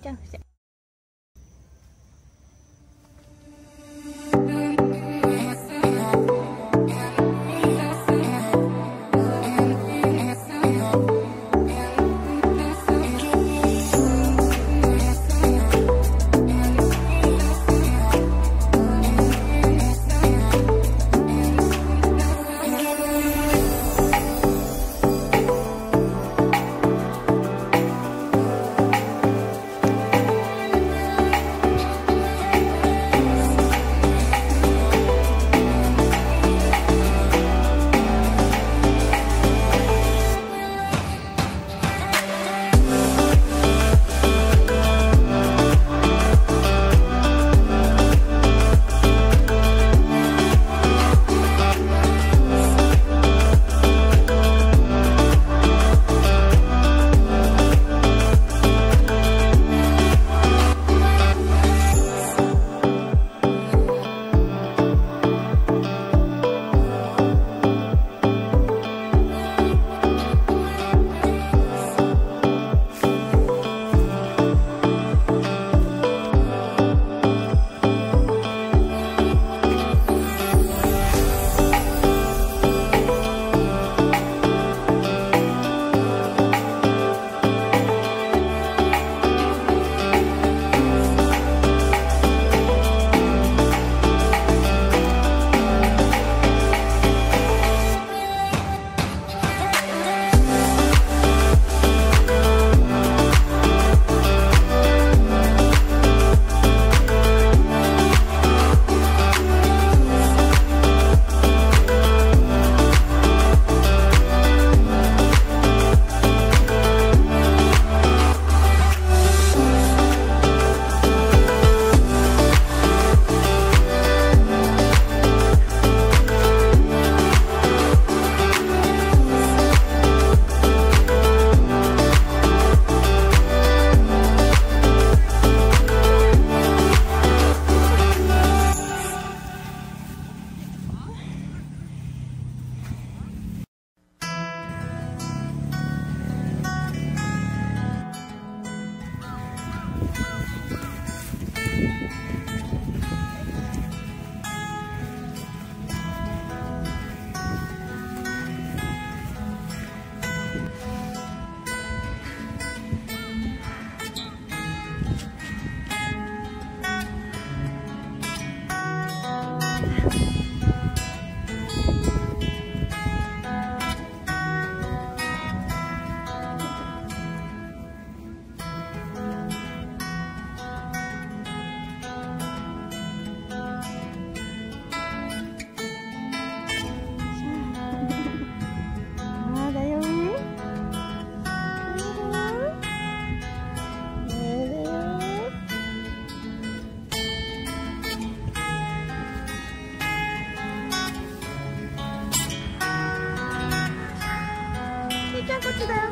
这样子想。 꽃이다.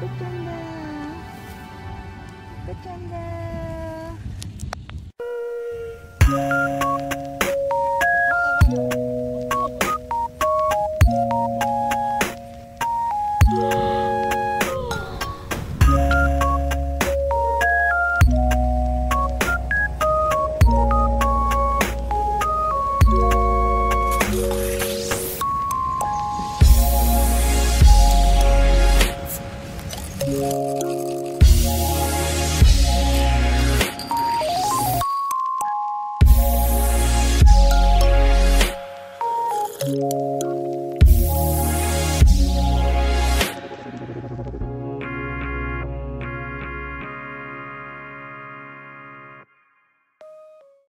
끝장다.